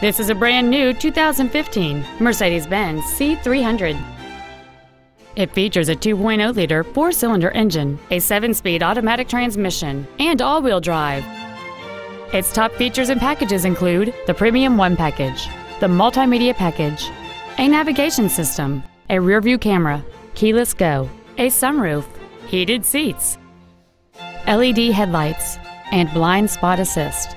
This is a brand new 2015 Mercedes-Benz C300. It features a 2.0-liter four-cylinder engine, a seven-speed automatic transmission, and all-wheel drive. Its top features and packages include the Premium One package, the Multimedia package, a navigation system, a rear-view camera, keyless go, a sunroof, heated seats, LED headlights, and blind spot assist.